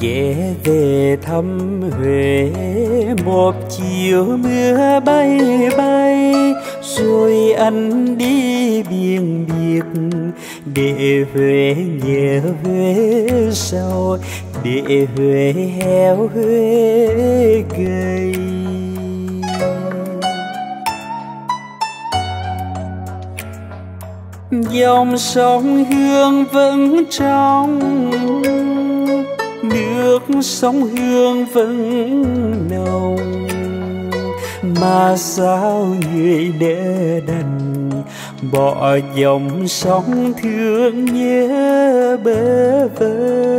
ghé về thăm Huế. Một chiều mưa bay bay, rồi anh đi biên biệt. Để Huế nhớ Huế sau để Huế heo Huế gầy dòng sông hương vẫn trong nước sông hương vẫn nồng. Mà sao người để đành bỏ dòng sóng thương nhớ bơ vơ?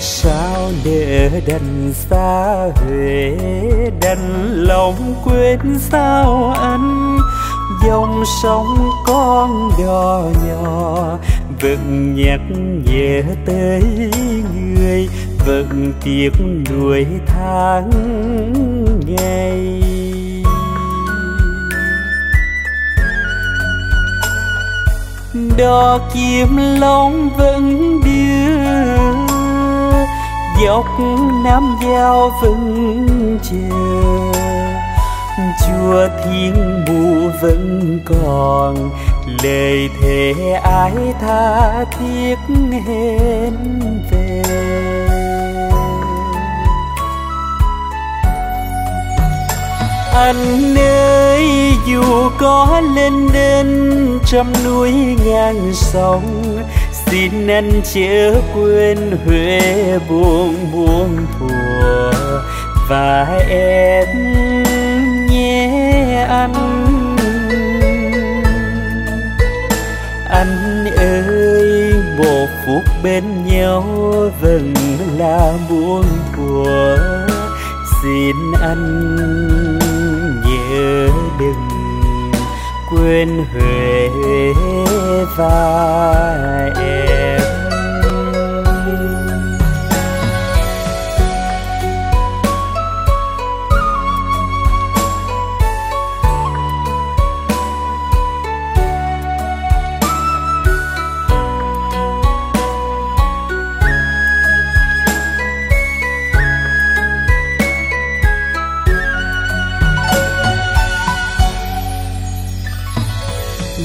Sao để đành xa huế đành lòng quên sao anh? Dòng sông con đò nhỏ, vẫn nhắc về tới người, vẫn tiếc nuôi tháng ngày. Đò kiếm long vẫn đưa dọc nam giao vẫn chờ. Chùa thiên mùa vẫn còn. Lời thề ai tha thiết hẹn về. Anh ơi, dù có lên đến trăm núi ngang sông, xin anh chớ quên huế buồn buồn thùa. Và em nhé anh. Một bên nhau vẫn là muôn thuở xin anh nhớ đừng quên huệ và em.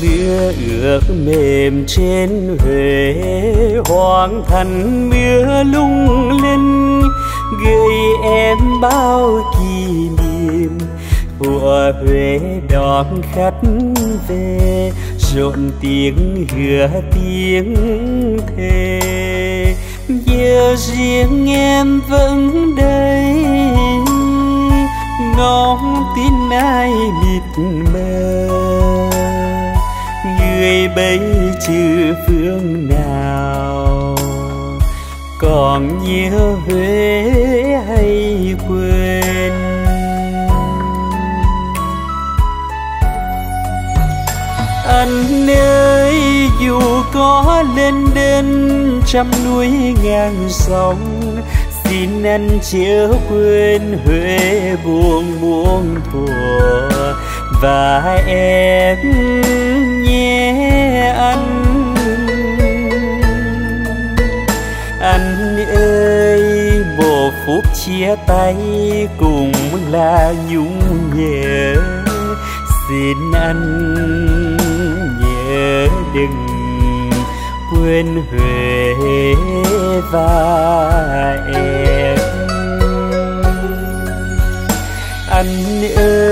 Mưa ước mềm trên huế. Hoàng thành mưa lung linh, gửi em bao kỷ niệm. Của huế đón khách về, rộn tiếng hứa tiếng thề. Giờ riêng em vẫn đây ngóng tin ai mịt mờ bấy chư phương nào. Còn nhớ huế hay quên. Anh ơi dù có lên đến trăm núi ngàn sông, xin anh chớ quên huế buông muôn thuở và em nhé anh. Anh ơi một phút chia tay cùng là nhung nhớ. Xin anh nhớ đừng quên huế và em. Anh ơi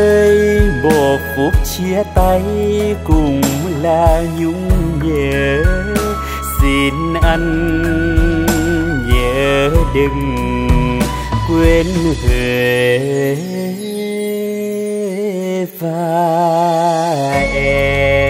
phút chia tay cùng là nhung nhớ. Xin anh nhớ đừng quên huế và em